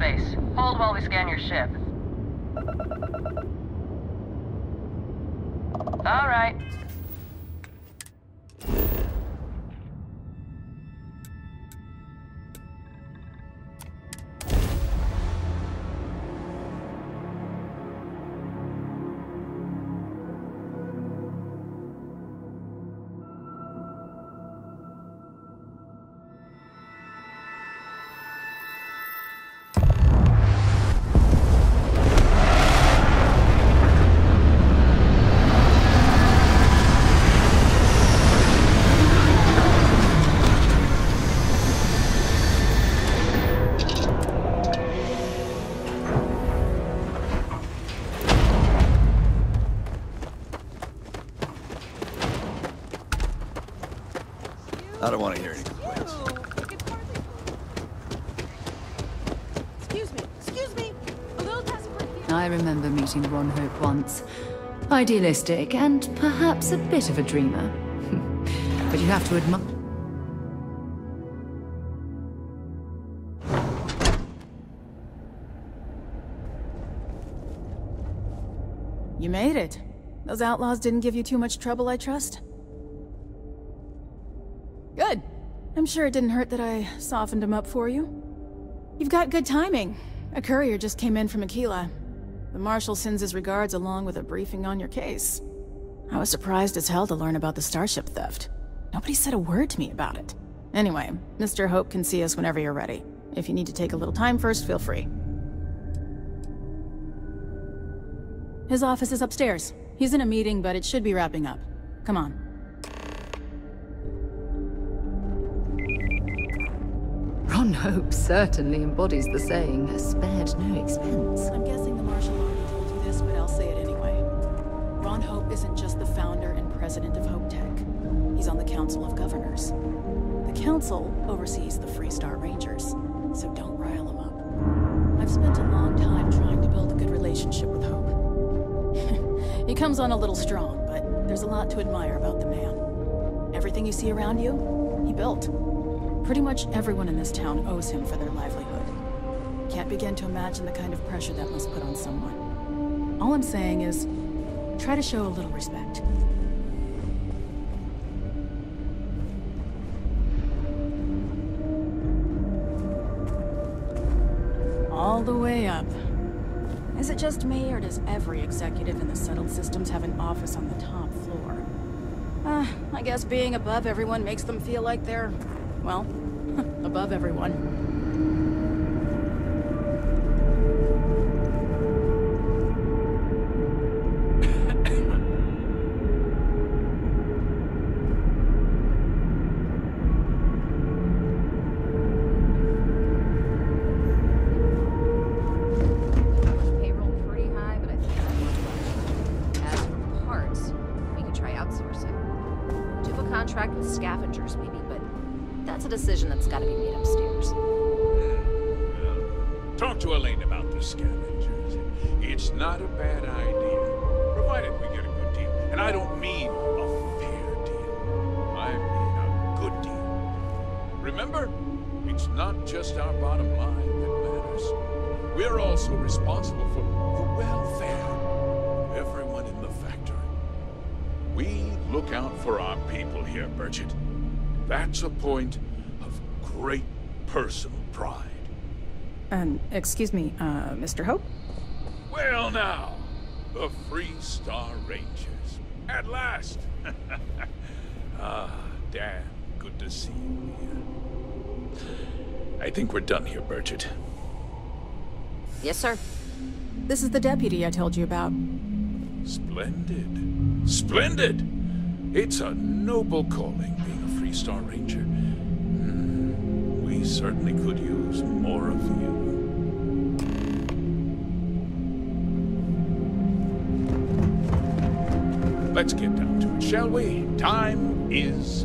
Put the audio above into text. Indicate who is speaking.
Speaker 1: space. Hold while we scan your ship. All right.
Speaker 2: I don't want to hear any complaints.
Speaker 3: Excuse me, excuse me. A little desperate here.
Speaker 4: I remember meeting Ron Hope once. Idealistic and perhaps a bit of a dreamer. but you have to admire.
Speaker 3: You made it. Those outlaws didn't give you too much trouble, I trust? Good. I'm sure it didn't hurt that I softened him up for you. You've got good timing. A courier just came in from Akila. The Marshal sends his regards along with a briefing on your case. I was surprised as hell to learn about the starship theft. Nobody said a word to me about it. Anyway, Mr. Hope can see us whenever you're ready. If you need to take a little time first, feel free. His office is upstairs. He's in a meeting, but it should be wrapping up. Come on.
Speaker 4: Ron Hope certainly embodies the saying, spared no expense.
Speaker 3: I'm guessing the Marshal already told you this, but I'll say it anyway. Ron Hope isn't just the founder and president of HopeTech. He's on the Council of Governors. The Council oversees the Freestar Rangers, so don't rile him up. I've spent a long time trying to build a good relationship with Hope. he comes on a little strong, but there's a lot to admire about the man. Everything you see around you, he built. Pretty much everyone in this town owes him for their livelihood. Can't begin to imagine the kind of pressure that must put on someone. All I'm saying is, try to show a little respect. All the way up. Is it just me, or does every executive in the settled systems have an office on the top floor? Uh, I guess being above everyone makes them feel like they're, well, above everyone.
Speaker 5: Payroll pretty high, but I think that's much As for parts, we could try outsourcing. Do a contract with scavengers, maybe, that's a decision that's gotta be made upstairs.
Speaker 6: Talk to Elaine about the scavengers. It's not a bad idea, provided we get a good deal. And I don't mean a fair deal. I mean a good deal. Remember, it's not just our bottom line that matters. We're also responsible for the welfare of everyone in the factory. We look out for our people here, Bridget. That's a point of great personal pride.
Speaker 3: Um, excuse me, uh, Mr. Hope?
Speaker 6: Well now, the Freestar Rangers. At last! ah, damn, good to see you here. I think we're done here, Bridget.
Speaker 5: Yes, sir.
Speaker 3: This is the deputy I told you about.
Speaker 6: Splendid. Splendid! It's a noble calling being a Freestar Ranger. Hmm, we certainly could use more of you. Let's get down to it, shall we? Time is